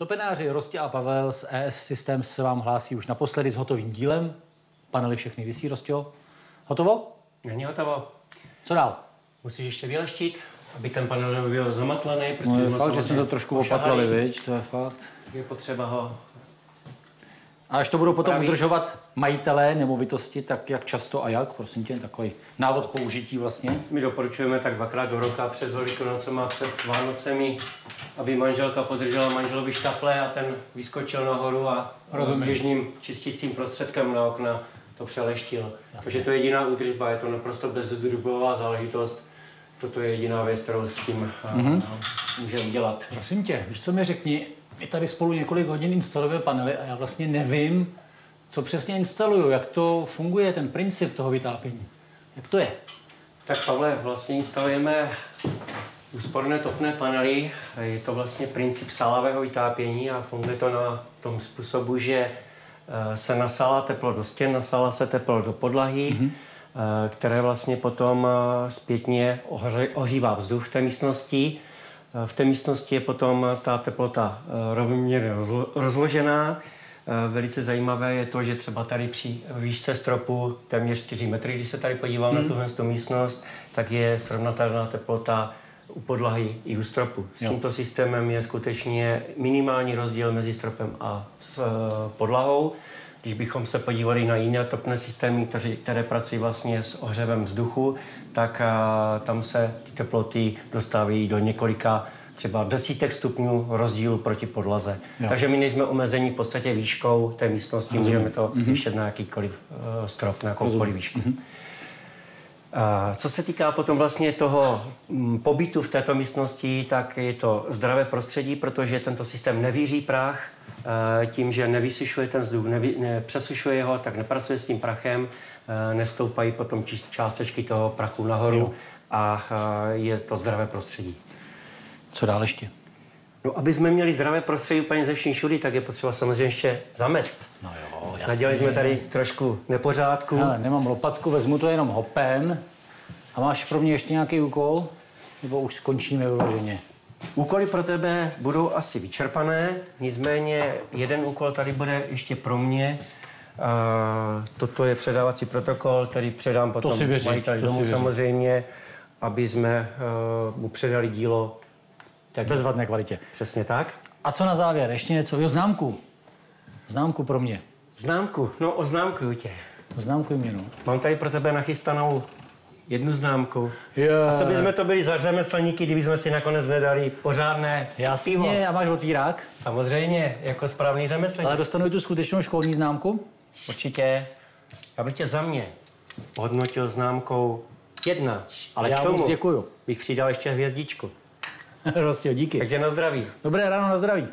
Topenáři Rostě a Pavel z ES System se vám hlásí už naposledy s hotovým dílem. Panely všechny vysí, Rostio. Hotovo? Není hotovo. Co dál? Musíš ještě vyleštit, aby ten panel nebyl zamatlaný, protože No je fakt, že jsme to trošku opatlali, viď? To je fakt. Je potřeba ho A až to budou potom Praví. udržovat majitelé nemovitosti, tak jak často a jak? Prosím tě, takový návod použití vlastně. My doporučujeme tak dvakrát do roka před Velikonocema, před Vánocemi, aby manželka podržela manželovi štafle a ten vyskočil nahoru a Rozumím. běžným čistícím prostředkem na okna to přeleštil. Takže to je jediná údržba, je to naprosto bezdrubová záležitost. Toto je jediná věc, kterou s tím Mhm. mm-hmm. může udělat. Prosím tě, víš, co mi řekni? My tady spolu několik hodin instalujeme panely a já vlastně nevím, co přesně instaluju, jak to funguje, ten princip toho vytápění. Jak to je? Tak Pavle, vlastně instalujeme úsporné topné panely. Je to vlastně princip sálavého vytápění a funguje to na tom způsobu, že eh, se nasálá teplo do stěn, nasálá se teplo do podlahy, mm-hmm. které vlastně potom eh, zpětně ohřívá vzduch v té místnosti. V té místnosti je potom ta teplota eh, rovnoměrně rozlo- rozložená. Eh, Velice zajímavé je to, že třeba tady při výšce stropu téměř 4 metry, když se tady podívám hmm. na tuhle tu místnost, tak je srovnatelná teplota u podlahy i u stropu. S Jo. tímto systémem je skutečně minimální rozdíl mezi stropem a s eh, podlahou. Když bychom se podívali na jiné topné systémy, které, které pracují vlastně s ohřevem vzduchu, tak eh, tam se ty teploty dostávají do několika třeba desítek stupňů rozdílu proti podlaze. Jo. Takže my nejsme omezení v podstatě výškou té místnosti, můžeme to věšet na jakýkoliv uh, strop, na jakoukoliv výšku. A co se týká potom vlastně toho mm, pobytu v této místnosti, tak je to zdravé prostředí, protože tento systém nevíří prach, tím, že nevysušuje ten vzduch, nevy, nepřesušuje ho, tak nepracuje s tím prachem, nestoupají potom částečky toho prachu nahoru Jo. a je to zdravé prostředí. Co dál ještě? No, aby jsme měli zdravé prostředí úplně ze vším všudy, tak je potřeba samozřejmě ještě zamest. No jo, jasně. Nadělali jsme tady trošku nepořádku. Hele, nemám lopatku, vezmu to jenom hopem. A máš pro mě ještě nějaký úkol? Nebo už skončíme vyloženě? Úkoly pro tebe budou asi vyčerpané, nicméně jeden úkol tady bude ještě pro mě. A toto je předávací protokol, který předám potom si věřím, majiteli to si domu věřím. samozřejmě, aby jsme uh, mu předali dílo. Tak Bezvadné kvalitě. Přesně tak. A co na závěr? Ještě něco? Jo, známku. Známku pro mě. Známku, no oznámkuju tě. Známkuj mě, no. Mám tady pro tebe nachystanou jednu známku. Jo. A co bychom to byli za řemeslníky, kdyby jsme si nakonec nedali pořádné pivo? Jasně, a máš otvírák? Samozřejmě, jako správný řemeslník. Ale dostanu tu skutečnou školní známku? Určitě. Já bych tě za mě hodnotil známkou jedna, ale Já k tomu moc děkuju. bych přidal ještě hvězdičku. Prostě díky. Takže na zdraví. Dobré ráno, na zdraví.